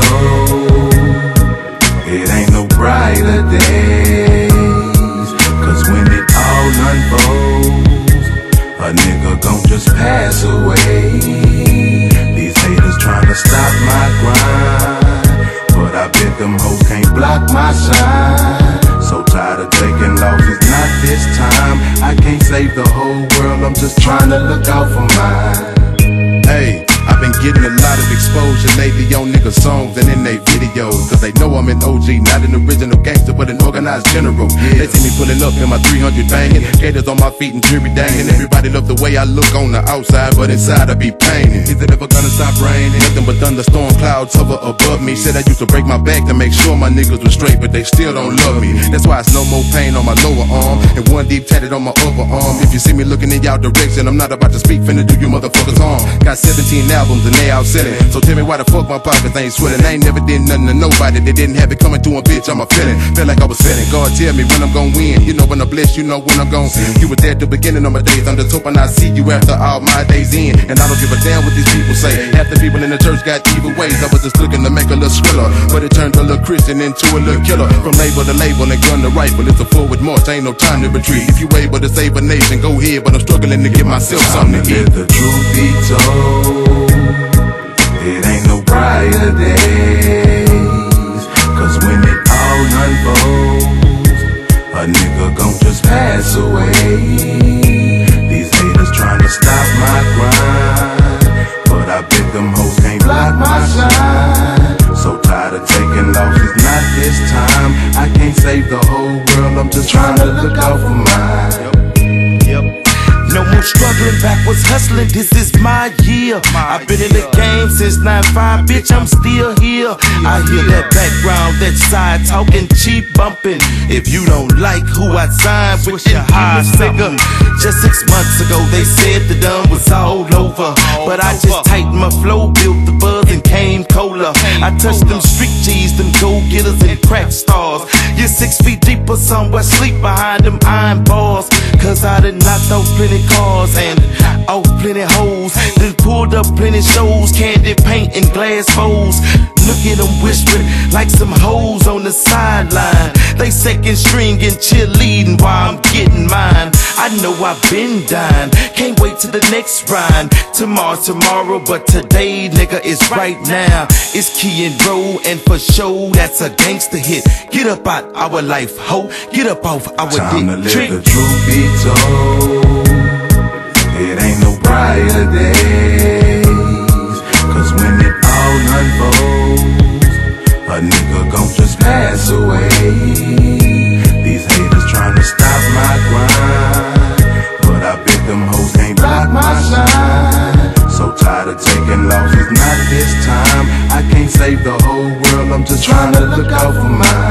told. It ain't no brighter days. Cause when it all unfolds, a nigga gon' just pass away. These haters tryna stop my grind. But I bet them hoes can't block my shine. So tired of taking losses, not this time. I can't save the whole world, I'm just trying to look out for mine. Hey. I've been getting a lot of exposure lately on niggas' songs and in they videos. Cause they know I'm an OG, not an original gangster, but an organized general. Yeah. They see me pulling up in my 300 banging. Gators on my feet and jury dangling. Everybody love the way I look on the outside, but inside I be painting. Is it ever gonna stop raining? Nothing but thunderstorm clouds hover above me. Said I used to break my back to make sure my niggas were straight, but they still don't love me. That's why it's no more pain on my lower arm and one deep tatted on my upper arm. If you see me looking in y'all direction, I'm not about to speak, finna do you motherfuckers harm. Got 17 albums and they out selling. So tell me why the fuck my pockets ain't swelling. I ain't never did nothing to nobody that didn't have it coming to a bitch. I'm a feeling. Feel like I was selling. God tell me when I'm gonna win. You know when I bless, you know when I'm gonna sin. You were there at the beginning of my days. I'm just hoping I see you after all my days in. And I don't give a damn what these people say. Half the people in the church got evil ways. I was just looking to make a little skriller. But it turned a little Christian into a little killer. From label to label and gun to rifle. It's a forward march. Ain't no time to retreat. If you able to save a nation, go ahead. But I'm struggling to get myself something to eat. The truth be told. Nigga gon' just pass away. These haters tryna stop my grind. But I bet them hoes can't block my shine. So tired of taking losses, not this time. I can't save the whole world, I'm just trying to look out for mine. No more struggling, backwards hustling, this is my year. I've been in the game since 9-5, bitch, I'm still here. I hear that background, side talking, cheap bumping. If you don't like who I signed with your high figure, just six months ago they said the done was all over. But I just tightened my flow, built the buzz and came cola. I touched them street G's, them go getters and crack stars. You're six feet deep or somewhere, sleep behind them iron bars. Cause I did not know plenty cars and off plenty hoes. Then pulled up plenty shows, candy paint and glass bowls. Look at them whispering like some hoes on the sideline. They second string and cheerleading while I'm getting mine. I know I've been dying, can't wait till the next rhyme. Tomorrow, tomorrow, but today, nigga, is right now. It's Key and Roll, and for sure, that's a gangster hit. Get up out our life, ho. Get up off our Time to dick. let Trick. the truth be told. Oh. The whole world, I'm just tryna look out for mine.